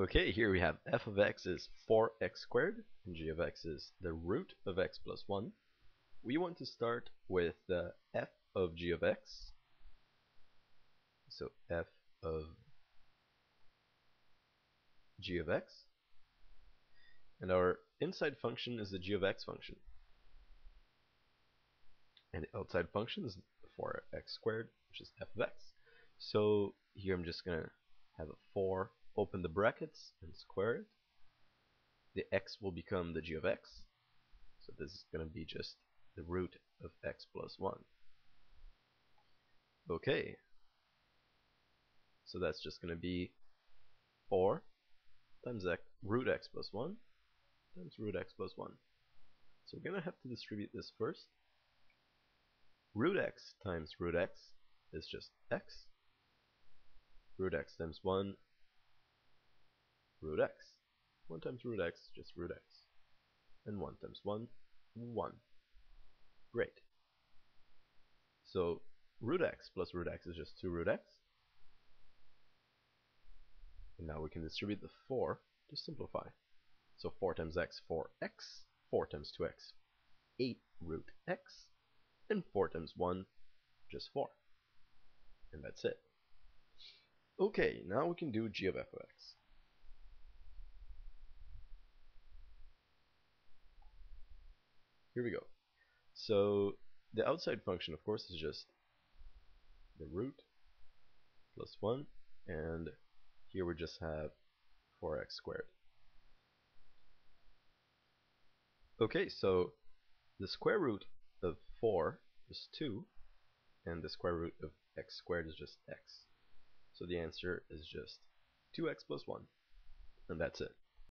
Okay, here we have f of x is 4x squared, and g of x is the root of x plus 1. We want to start with the f of g of x. So f of g of x. And our inside function is the g of x function. And the outside function is 4x squared, which is f of x. So here I'm just going to have a 4 open the brackets and square it. The x will become the g of x. So this is going to be just the root of x plus 1. Okay. So that's just going to be 4 times x, root x plus 1 times root x plus 1. So we're going to have to distribute this first. Root x times root x is just x. Root x times 1 root x. 1 times root x, just root x. And 1 times 1, 1. Great. So root x plus root x is just 2 root x. And now we can distribute the 4 to simplify. So 4 times x, 4x. 4 times 2x, 8 root x. And 4 times 1, just 4. And that's it. Okay, now we can do g of f of x. Here we go. So the outside function, of course, is just the root plus 1, and here we just have 4x squared. Okay, so the square root of 4 is 2, and the square root of x squared is just x. So the answer is just 2x plus 1, and that's it.